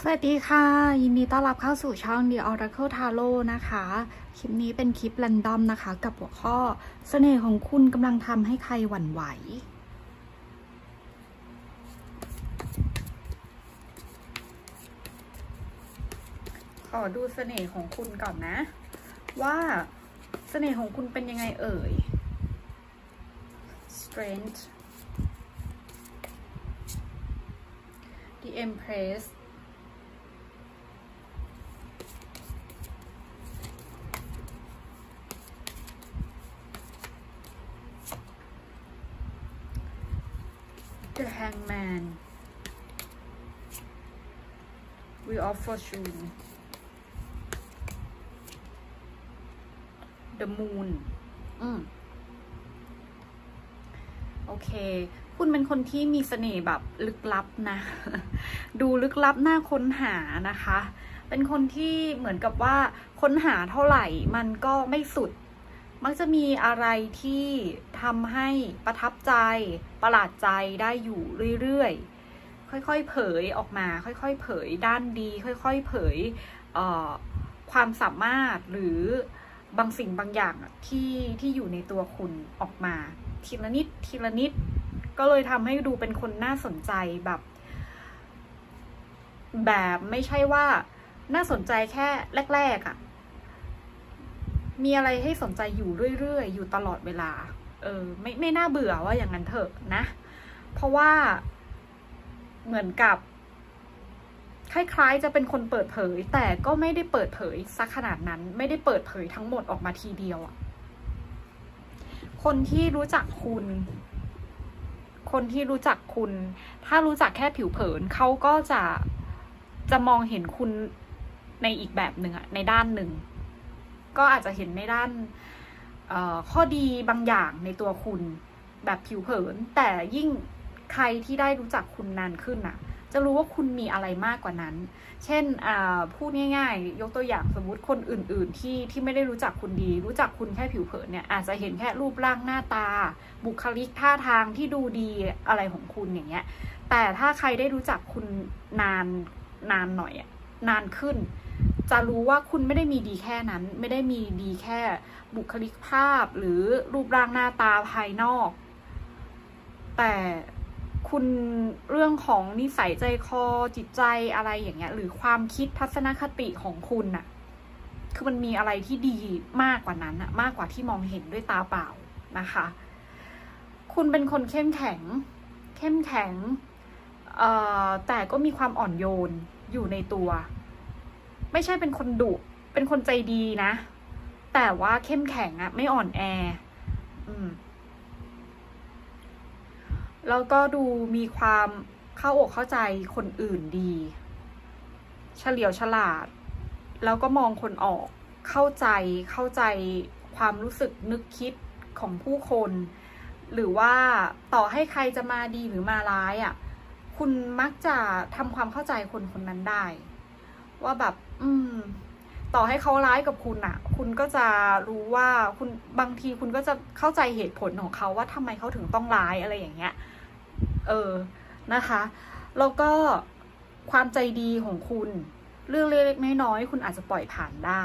สวัสดีค่ะ ยินดีต้อนรับเข้าสู่ช่อง The Oracle Tarot นะคะ คลิปนี้เป็นคลิป r รนดอมนะคะ กับหัวข้อเสน่ห์ของคุณกำลังทำให้ใครหวั่นไหว ขอดูเสน่ห์ของคุณก่อนนะ ว่าเสน่ห์ของคุณเป็นยังไงเอ่ย strength the empress the hangman wheel of fortune the moon อืมโอเค คุณเป็นคนที่มีเสน่ห์แบบลึกลับนะ ดูลึกลับน่าค้นหานะคะ เป็นคนที่เหมือนกับว่าค้นหาเท่าไหร่มันก็ไม่สุด มักจะมีอะไรที่ทำให้ประทับใจ ประหลาดใจได้อยู่เรื่อยๆ ค่อยๆ เผยออกมา ค่อยๆ เผยด้านดี ค่อยๆ เผยความสามารถหรือบางสิ่งบางอย่างที่ที่อยู่ในตัวคุณออกมา ทีละนิดทีละนิด ก็เลยทำให้ดูเป็นคนน่าสนใจแบบ แบบไม่ใช่ว่าน่าสนใจแค่แรกๆอะ่ะ มีอะไรให้สนใจอยู่เรื่อยๆ อยู่ตลอดเวลา เออ ไม่ไม่น่าเบื่อว่าอย่างนั้นเถอะนะ เพราะว่าเหมือนกับ คล้ายๆ จะเป็นคนเปิดเผย แต่ก็ไม่ได้เปิดเผยสักขนาดนั้น ไม่ได้เปิดเผยทั้งหมดออกมาทีเดียวอะคนที่รู้จักคุณ คนที่รู้จักคุณ ถ้ารู้จักแค่ผิวเผินเขาก็จะจะมองเห็นคุณในอีกแบบหนึ่งอะในด้านหนึ่ง ก็อาจจะเห็นในด้านข้อดีบางอย่างในตัวคุณแบบผิวเผิน แต่ยิ่งใครที่ได้รู้จักคุณนานขึ้นอะจะรู้ว่าคุณมีอะไรมากกว่านั้น เช่นพูดง่ายๆ ยกตัวอย่างสมมติคนอื่น ๆ ที่ที่ไม่ได้รู้จักคุณดี รู้จักคุณแค่ผิวเผินเนี่ยอาจจะเห็นแค่รูปร่างหน้าตา บุคลิกท่าทางที่ดูดีอะไรของคุณอย่างเงี้ย แต่ถ้าใครได้รู้จักคุณนานนานหน่อยอะนานขึ้น จะรู้ว่าคุณไม่ได้มีดีแค่นั้น ไม่ได้มีดีแค่บุคลิกภาพหรือรูปร่างหน้าตาภายนอก แต่คุณเรื่องของนิสัยใจคอจิตใจอะไรอย่างเงี้ย หรือความคิดทัศนคติของคุณน่ะคือมันมีอะไรที่ดีมากกว่านั้นอะมากกว่าที่มองเห็นด้วยตาเปล่านะคะ คุณเป็นคนเข้มแข็ง เข้มแข็งแต่ก็มีความอ่อนโยนอยู่ในตัว ไม่ใช่เป็นคนดุเป็นคนใจดีนะ แต่ว่าเข้มแข็งอะไม่อ่อนแอ อืมแล้วก็ดูมีความเข้าอกเข้าใจคนอื่นดี เฉลียวฉลาด แล้วก็มองคนออกเข้าใจเข้าใจความรู้สึกนึกคิดของผู้คน หรือว่าต่อให้ใครจะมาดีหรือมาร้ายอะ่ะ คุณมักจะทำความเข้าใจคนคนนั้นได้ ว่าแบบ อืม ต่อให้เขาร้ายกับคุณอะ่ะคุณก็จะรู้ว่าคุณบางทีคุณก็จะเข้าใจเหตุผลของเขาว่าทำไมเขาถึงต้องร้ายอะไรอย่างเงี้ย เออนะคะแล้วก็ความใจดีของคุณ เรื่องเล็กๆน้อยๆคุณอาจจะปล่อยผ่านได้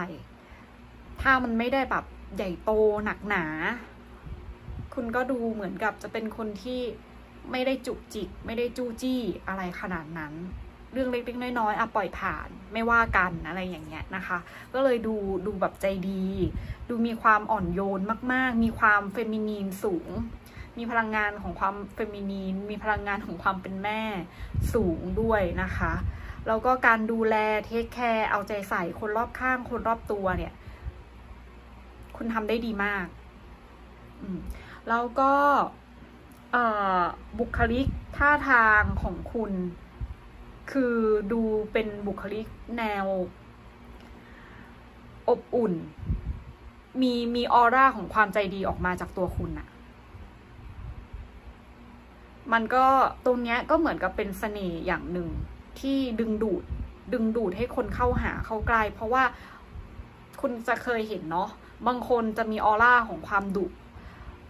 ถ้ามันไม่ได้แบบใหญ่โตหนักหนา คุณก็ดูเหมือนกับจะเป็นคนที่ไม่ได้จุกจิก ไม่ได้จู้จี้อะไรขนาดนั้น เรื่องเล็กๆน้อยๆอะปล่อยผ่านไม่ว่ากันอะไรอย่างเงี้ยนะคะ ก็เลยดูดูแบบใจดี ดูมีความอ่อนโยนมากๆ มีความ feminine สูง มีพลังงานของความ feminine มีพลังงานของความเป็นแม่สูงด้วยนะคะแล้วก็การดูแล take care เอาใจใส่คนรอบข้างคนรอบตัวเนี่ย คุณทำได้ดีมากแล้วก็บุคลิกท่าทางของคุณ คือดูเป็นบุคลิกแนว อบอุ่น มีมีออร่าของความใจดีออกมาจากตัวคุณอะมันก็ตรงเนี้ยก็เหมือนกับเป็นเสน่ห์อย่างหนึ่งที่ดึงดูด ดึงดูดให้คนเข้าหาเข้าใกล้เพราะว่าคุณจะเคยเห็นเนาะบางคนจะมีออร่าของความดุ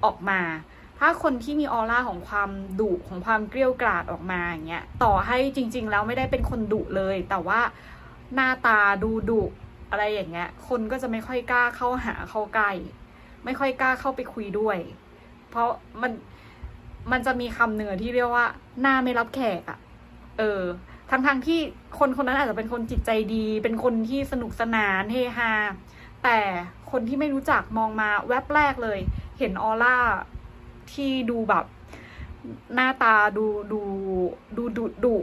ออกมา ถ้าคนที่มีออร่าของความดุของความเกลี้ยกล่อมออกมาอย่างเงี้ยต่อให้จริง ๆ แล้วไม่ได้เป็นคนดุเลย แต่ว่าหน้าตาดูดุอะไรอย่างเงี้ย คนก็จะไม่ค่อยกล้าเข้าหาเข้าใกล้ไม่ค่อยกล้าเข้าไปคุยด้วย เพราะมันมันจะมีคำหนึ่งที่เรียกว่า หน้าไม่รับแขกอะ่ะเออทั้งๆทที่คนคนนั้นอาจจะเป็นคนจิตใจดี เป็นคนที่สนุกสนานเฮฮาแต่คนที่ไม่รู้จักมองมาแวบแรกเลย เห็นออร่า ที่ดูแบบหน้าตาดูดูดูดุดุ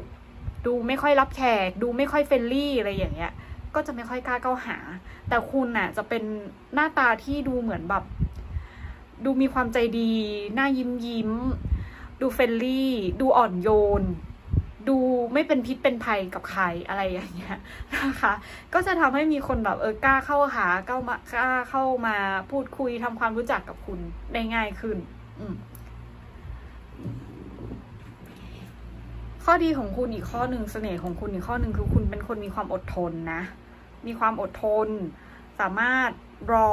ดูไม่ค่อยรับแขก ดูไม่ค่อย friendly อะไรอย่างเงี้ย ก็จะไม่ค่อยกล้าเข้าหา แต่คุณน่ะ จะเป็นหน้าตาที่ดูเหมือนแบบ ดูมีความใจดี หน้ายิ้มยิ้ม ดู friendly ดูอ่อนโยน ดูไม่เป็นพิษเป็นภัยกับใครอะไรอย่างเงี้ยนะคะ ก็จะทำให้มีคนแบบเออกล้าเข้าหาก้ามากล้าเข้ามาพูดคุยทำความรู้จักกับคุณได้ง่ายขึ้น ข้อดีของคุณอีกข้อหนึ่งเสน่ห์ของคุณอีกข้อหนึ่งคือคุณเป็นคนมีความอดทนนะ มีความอดทน สามารถรอ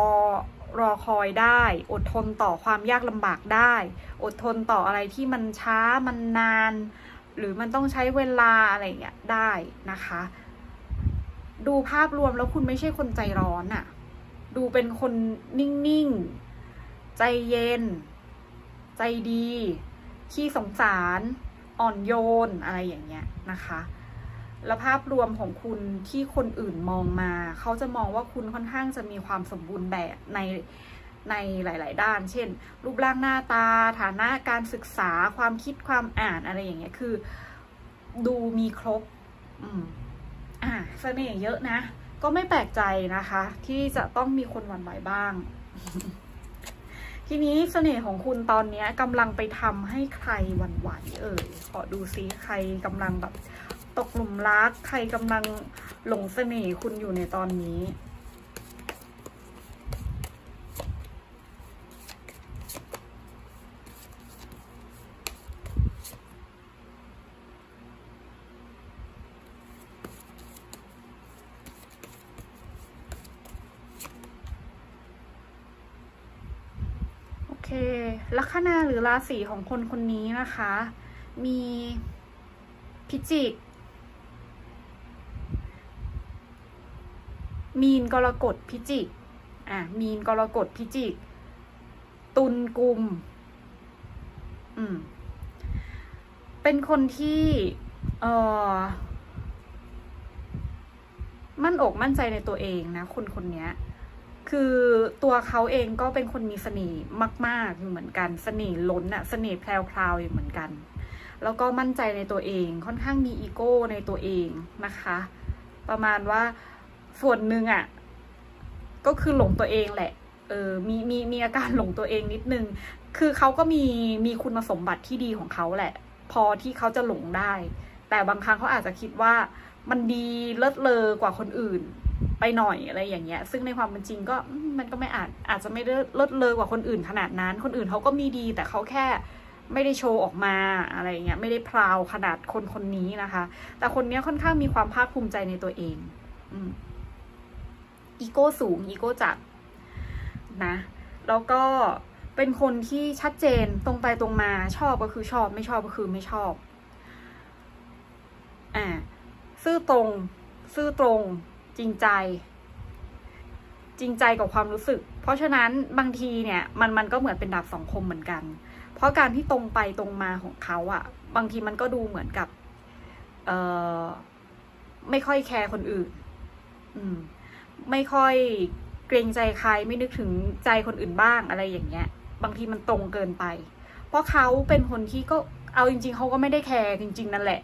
รอคอยได้ อดทนต่อความยากลำบากได้ อดทนต่ออะไรที่มันช้ามันนาน หรือมันต้องใช้เวลาอะไรอย่างเงี้ยได้นะคะ ดูภาพรวมแล้วคุณไม่ใช่คนใจร้อนอะดูเป็นคนนิ่ง ๆ ใจเย็น ใจดี ขี้สงสาร อ่อนโยนอะไรอย่างเงี้ยนะคะแล้วภาพรวมของคุณที่คนอื่นมองมา เขาจะมองว่าคุณค่อนข้างจะมีความสมบูรณ์แบบในในหลาย ๆ ด้าน เช่น รูปร่างหน้าตา ฐานะการศึกษาความคิดความอ่านอะไรอย่างเงี้ยคือ ดูมีครบ อืมอ่าเสน่ห์เยอะนะ ก็ไม่แปลกใจนะคะ ที่จะต้องมีคนหวั่นไหวบ้าง ทีนี้เสน่ห์ของคุณตอนนี้กำลังไปทำให้ใครหวั่นไหวเอ่ยขอดูซิใครกำลังแบบตกหลุมรัก ใครกำลังหลงเสน่ห์คุณอยู่ในตอนนี้ โอเค ลัคนาห รือราศีของคนคนนี้นะคะ มีพิจิก มีนกรกฎพิจิก อะ มีนกรกฎพิจิก ตุลกุม อืม เป็นคนที่ เออมั่นอกมั่นใจในตัวเองนะคนคนนี้ คือตัวเขาเองก็เป็นคนมีเสน่ห์มาก ๆ อยู่เหมือนกัน เสน่ห์ล้นอะเสน่ห์แพรวๆอยู่เหมือนกัน แล้วก็มั่นใจในตัวเอง ค่อนข้างมีอีโก้ในตัวเองนะคะ ประมาณว่าส่วนหนึ่งอะ่ะก็คือหลงตัวเองแหละ เออ มีมีมีอาการหลงตัวเองนิดนึง คือเขาก็มีมีคุณสมบัติที่ดีของเขาแหละ พอที่เขาจะหลงได้ แต่บางครั้งเขาอาจจะคิดว่ามันดีเลิศเลอกว่าคนอื่น ไปหน่อยอะไรอย่างเงี้ย ซึ่งในความเป็นจริงก็มันก็ไม่อาจอาจจะไม่ได้เลิศเลอกว่าคนอื่นขนาดนั้น คนอื่นเขาก็มีดี แต่เขาแค่ไม่ได้โชว์ออกมาอะไรเงี้ยไม่ได้พราวขนาดคนคนนี้นะคะ แต่คนนี้ค่อนข้างมีความภาคภูมิใจในตัวเองอืมอีโก้สูงอีโก้จัดนะ แล้วก็เป็นคนที่ชัดเจนตรงไปตรงมาชอบก็คือชอบ ไม่ชอบก็คือไม่ชอบ อ่าซื่อตรง ซื่อตรง จริงใจ จริงใจกับความรู้สึก เพราะฉะนั้นบางทีเนี่ยมันมันก็เหมือนเป็นดาบสองคมเหมือนกัน เพราะการที่ตรงไปตรงมาของเขาอะ่ะ บางทีมันก็ดูเหมือนกับ เออไม่ค่อยแคร์คนอื่น อืม ไม่ค่อยเกรงใจใครไม่นึกถึงใจคนอื่นบ้างอะไรอย่างเงี้ย บางทีมันตรงเกินไป เพราะเขาเป็นคนที่ก็เอาจริง ๆเขาก็ไม่ได้แคร์จริง ๆ นั่นแหละ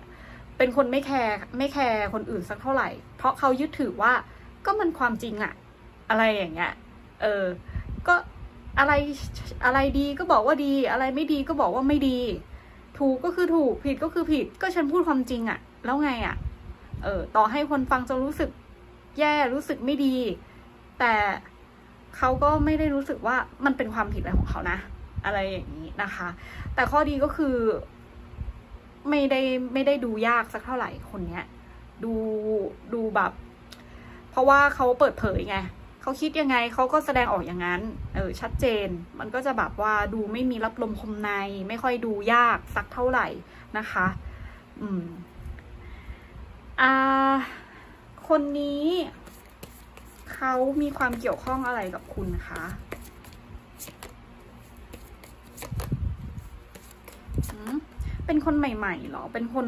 เป็นคนไม่แคร์ไม่แคร์คนอื่นสักเท่าไหร่ เพราะเขายึดถือว่าก็มันความจริงอะอะไรอย่างเงี้ย เออ ก็อะไรอะไรดีก็บอกว่าดี อะไรไม่ดีก็บอกว่าไม่ดี ถูกก็คือถูกผิดก็คือผิด ก็ฉันพูดความจริงอะแล้วไงอะเออ ต่อให้คนฟังจะรู้สึกแย่รู้สึกไม่ดี แต่เขาก็ไม่ได้รู้สึกว่ามันเป็นความผิดอะไรของเขานะ อะไรอย่างนี้นะคะ แต่ข้อดีก็คือ ไม่ได้ไม่ได้ดูยากสักเท่าไหร่คนเนี้ย ดูดูแบบ เพราะว่าเขาเปิดเผยไงเขาคิดยังไงเขาก็แสดงออกอย่างนั้น เออ ชัดเจน มันก็จะแบบว่าดูไม่มีรับลมคมใน ไม่ค่อยดูยากสักเท่าไหร่นะคะ อืม อ่า คนนี้ เขามีความเกี่ยวข้องอะไรกับคุณคะ เป็นคนใหม่ๆหรอ เป็นคน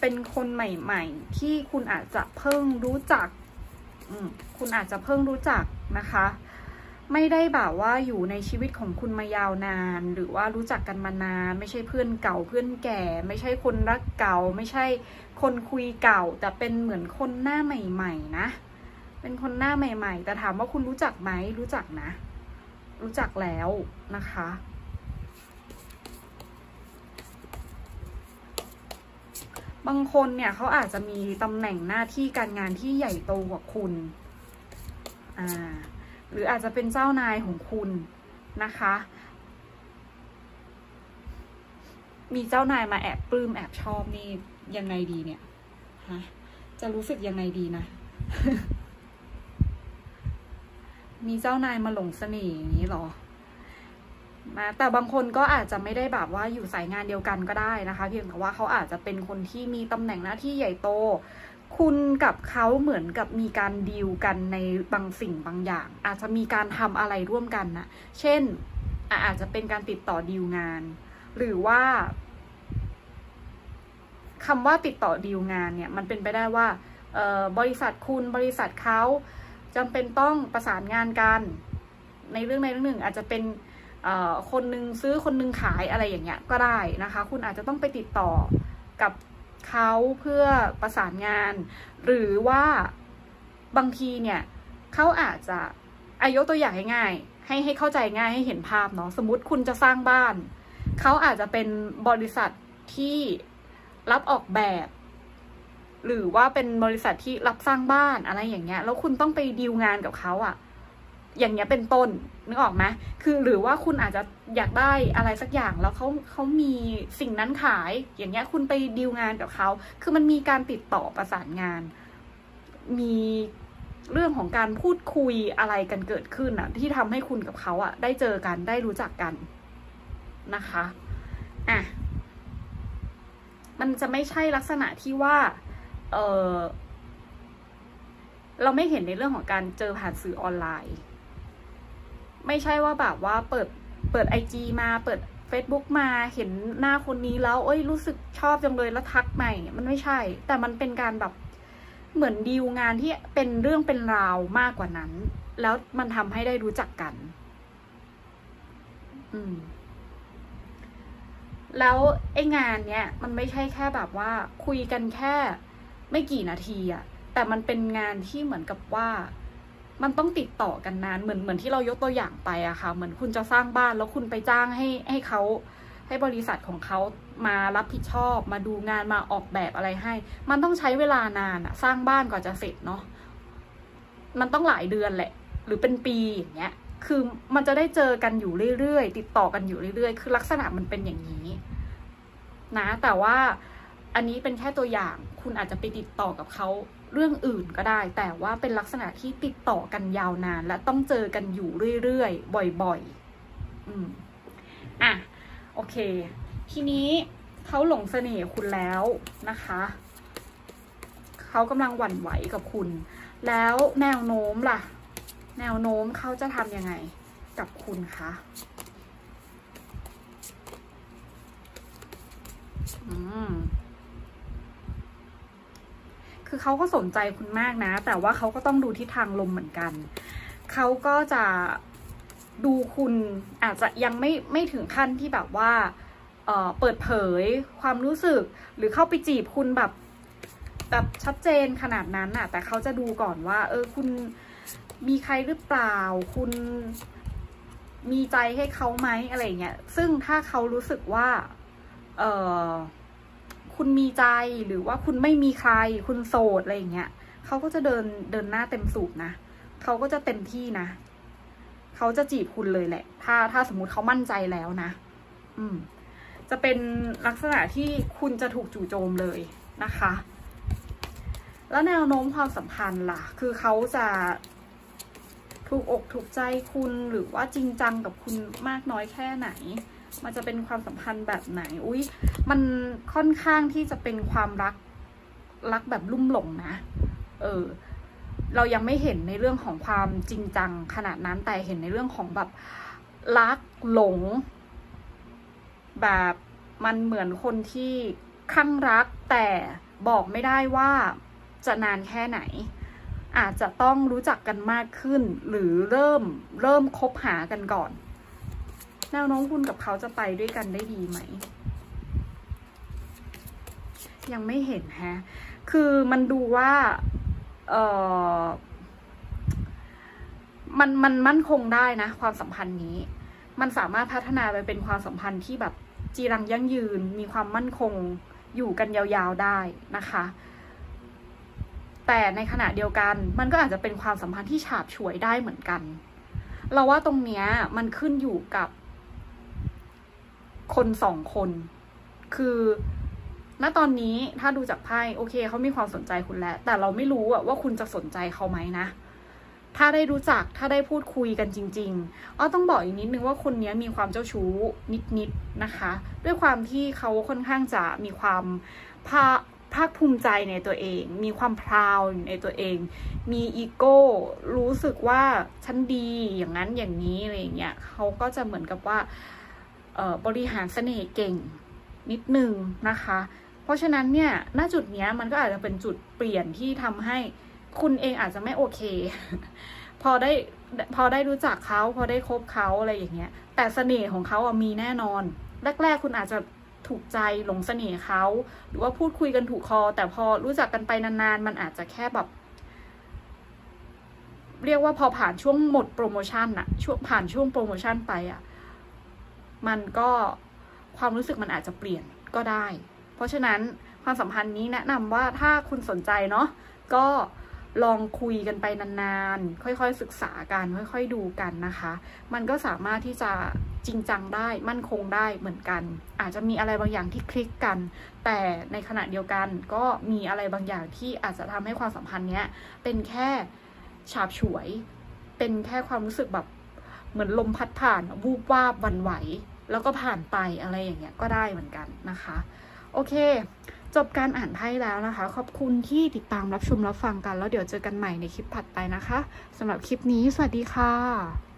เป็นคนใหม่ ๆ ที่คุณอาจจะเพิ่งรู้จัก คุณอาจจะเพิ่งรู้จักนะคะ ไม่ได้แบบว่าอยู่ในชีวิตของคุณมายาวนาน หรือว่ารู้จักกันมานาน ไม่ใช่เพื่อนเก่าเพื่อนแก่ ไม่ใช่คนรักเก่า ไม่ใช่คนคุยเก่า แต่เป็นเหมือนคนหน้าใหม่ ๆ นะ เป็นคนหน้าใหม่ ๆ แต่ถามว่าคุณรู้จักไหมรู้จักนะ รู้จักแล้วนะคะ บางคนเนี่ยเขาอาจจะมีตำแหน่งหน้าที่การงานที่ใหญ่โตกว่าคุณ อ่า หรืออาจจะเป็นเจ้านายของคุณนะคะ มีเจ้านายมาแอบปลื้มแอบชอบนี่ยังไงดีเนี่ย ฮะ จะรู้สึกยังไงดีนะ มีเจ้านายมาหลงเสน่ห์อย่างนี้หรอ นะแต่บางคนก็อาจจะไม่ได้แบบว่าอยู่สายงานเดียวกันก็ได้นะคะ เพียงแต่ว่าเขาอาจจะเป็นคนที่มีตำแหน่งหน้าที่ใหญ่โต คุณกับเขาเหมือนกับมีการดีลกันในบางสิ่งบางอย่าง อาจจะมีการทำอะไรร่วมกันนะเช่นอาจจะเป็นการติดต่อดีลงาน หรือว่าคำว่าติดต่อดีลงานเนี่ยมันเป็นไปได้ว่าบริษัทคุณบริษัทเขาจำเป็นต้องประสานงานกัน ในเรื่องในเรื่องหนึ่งอาจจะเป็น คนนึงซื้อคนนึงขายอะไรอย่างเงี้ยก็ได้นะคะ คุณอาจจะต้องไปติดต่อกับเขาเพื่อประสานงาน หรือว่าบางทีเนี่ยเขาอาจจะอายกตัวอย่างง่ายๆให้ให้เข้าใจง่ายให้เห็นภาพเนาะสมมติคุณจะสร้างบ้าน เขาอาจจะเป็นบริษัทที่รับออกแบบ หรือว่าเป็นบริษัทที่รับสร้างบ้านอะไรอย่างเงี้ย แล้วคุณต้องไปดีลงานกับเขาอะ อย่างเงี้ยเป็นต้นนึกออกไหมคือหรือว่าคุณอาจจะอยากได้อะไรสักอย่างแล้วเขาเขามีสิ่งนั้นขาย อย่างเงี้ยคุณไปดีลงานกับเขา คือมันมีการติดต่อประสานงาน มีเรื่องของการพูดคุยอะไรกันเกิดขึ้นอะที่ทำให้คุณกับเขาอะได้เจอกันได้รู้จักกันนะคะอะมันจะไม่ใช่ลักษณะที่ว่า เออเราไม่เห็นในเรื่องของการเจอผ่านสื่อออนไลน์ ไม่ใช่ว่าแบบว่าเปิดเปิดไอจีมาเปิด Facebook มาเห็นหน้าคนนี้แล้วเอ้ยรู้สึกชอบจังเลยแล้วทักใหม่ มันไม่ใช่ แต่มันเป็นการแบบเหมือนดีลงานที่เป็นเรื่องเป็นราวมากกว่านั้น แล้วมันทำให้ได้รู้จักกัน อืม แล้วไอ้งานเนี้ยมันไม่ใช่แค่แบบว่า คุยกันแค่ ไม่กี่นาทีอะแต่มันเป็นงานที่เหมือนกับว่า มันต้องติดต่อกันนานเหมือนเหมือนที่เรายกตัวอย่างไปอะค่ะ เหมือนคุณจะสร้างบ้านแล้วคุณไปจ้างให้ให้เขาให้บริษัทของเขามารับผิดชอบ มาดูงานมาออกแบบอะไรให้ มันต้องใช้เวลานานอะสร้างบ้านกว่าจะเสร็จเนาะมันต้องหลายเดือนแหละ หรือเป็นปีอย่างเงี้ยคือมันจะได้เจอกันอยู่เรื่อยๆ ติดต่อกันอยู่เรื่อยๆ คือลักษณะมันเป็นอย่างนี้ นะ แต่ว่าอันนี้เป็นแค่ตัวอย่าง คุณอาจจะไปติดต่อกับเขา เรื่องอื่นก็ได้ แต่ว่าเป็นลักษณะที่ติดต่อกันยาวนาน และต้องเจอกันอยู่เรื่อยๆ บ่อยๆ อืม อะ โอเค ทีนี้เขาหลงเสน่ห์คุณแล้วนะคะเขากำลังหวั่นไหวกับคุณ แล้วแนวโน้มล่ะ แนวโน้มเขาจะทำยังไงกับคุณคะอืม คือเขาก็สนใจคุณมากนะ แต่ว่าเขาก็ต้องดูทิศทางลมเหมือนกัน เขาก็จะดูคุณอาจจะยังไม่ไม่ถึงขั้นที่แบบว่าเเปิดเผยความรู้สึก หรือเข้าไปจีบคุณแบบแบบชัดเจนขนาดนั้นน่ะ แต่เขาจะดูก่อนว่า เออคุณมีใครหรือเปล่า คุณมีใจให้เขาไหมอะไรเงี้ย ซึ่งถ้าเขารู้สึกว่า เออ คุณมีใจหรือว่าคุณไม่มีใคร คุณโสดอะไรอย่างเงี้ยเขาก็จะเดินเดินหน้าเต็มสูบนะเขาก็จะเต็มที่นะเขาจะจีบคุณเลยแหละ ถ้าถ้าสมมติเขามั่นใจแล้วนะ อืม จะเป็นลักษณะที่คุณจะถูกจู่โจมเลยนะคะ แล้วแนวโน้มความสัมพันธ์ล่ะ คือเขาจะถูกอกถูกใจคุณหรือว่าจริงจังกับคุณมากน้อยแค่ไหน มันจะเป็นความสัมพันธ์แบบไหน อุ้ยมันค่อนข้างที่จะเป็นความรักรักแบบลุ่มหลงนะ เออ เรายังไม่เห็นในเรื่องของความจริงจังขนาดนั้นแต่เห็นในเรื่องของแบบรักหลง แบบมันเหมือนคนที่ข้างรักแต่บอกไม่ได้ว่าจะนานแค่ไหน อาจจะต้องรู้จักกันมากขึ้น หรือเริ่มเริ่มคบหากันก่อน แนวโน้มคุณกับเขาจะไปด้วยกันได้ดีไหม ยังไม่เห็นฮะ คือมันดูว่า เออมันมันมั่นคงได้นะ ความสัมพันธ์นี้ มันสามารถพัฒนาไปเป็นความสัมพันธ์ที่แบบจีรังยั่งยืน มีความมั่นคงอยู่กันยาวๆได้นะคะ แต่ในขณะเดียวกัน มันก็อาจจะเป็นความสัมพันธ์ที่ฉาบฉวยได้เหมือนกัน เราว่าตรงเนี้ยมันขึ้นอยู่กับ คนสองคน คือณตอนนี้ถ้าดูจากไพ่โอเคเขามีความสนใจคุณแล้ว แต่เราไม่รู้อะว่าคุณจะสนใจเขาไหมนะ ถ้าได้รู้จักถ้าได้พูดคุยกันจริงๆอ้อต้องบอกอีกนิดนึงว่าคนนี้มีความเจ้าชู้นิดๆนะคะ ด้วยความที่เขาค่อนข้างจะมีความภาภาคภูมิใจในตัวเอง มีความพราวในตัวเอง มีอีโก้ รู้สึกว่าฉันดีอย่างนั้นอย่างนี้อะไรอย่างเงี้ยเขาก็จะเหมือนกับว่า บริหารเสน่ห์เก่งนิดนึงนะคะ เพราะฉะนั้นเนี่ยณจุดนี้มันก็อาจจะเป็นจุดเปลี่ยนที่ทำให้คุณเองอาจจะไม่โอเค พอได้พอได้รู้จักเขาพอได้คบเขาอะไรอย่างเงี้ย แต่เสน่ห์ของเขาอะมีแน่นอน แรก ๆ คุณอาจจะถูกใจหลงเสน่ห์เขาหรือว่าพูดคุยกันถูกคอ แต่พอรู้จักกันไปนานๆ มันอาจจะแค่แบบ เรียกว่าพอผ่านช่วงหมดโปรโมชั่นอะช่วงผ่านช่วงโปรโมชั่นไปอะ มันก็ความรู้สึกมันอาจจะเปลี่ยนก็ได้ เพราะฉะนั้นความสัมพันธ์นี้แนะนำว่าถ้าคุณสนใจเนาะก็ลองคุยกันไปนานๆ ค่อยๆ ศึกษากันค่อยๆ ดูกันนะคะ มันก็สามารถที่จะจริงจังได้มั่นคงได้เหมือนกัน อาจจะมีอะไรบางอย่างที่คลิกกัน แต่ในขณะเดียวกันก็มีอะไรบางอย่างที่อาจจะทำให้ความสัมพันธ์เนี้ยเป็นแค่ฉาบฉวย เป็นแค่ความรู้สึกแบบเหมือนลมพัดผ่านวูบวาบวันไหว แล้วก็ผ่านไปอะไรอย่างเงี้ยก็ได้เหมือนกันนะคะ โอเค จบการอ่านไพ่แล้วนะคะ ขอบคุณที่ติดตามรับชมรับฟังกัน แล้วเดี๋ยวเจอกันใหม่ในคลิปถัดไปนะคะสำหรับคลิปนี้ สวัสดีค่ะ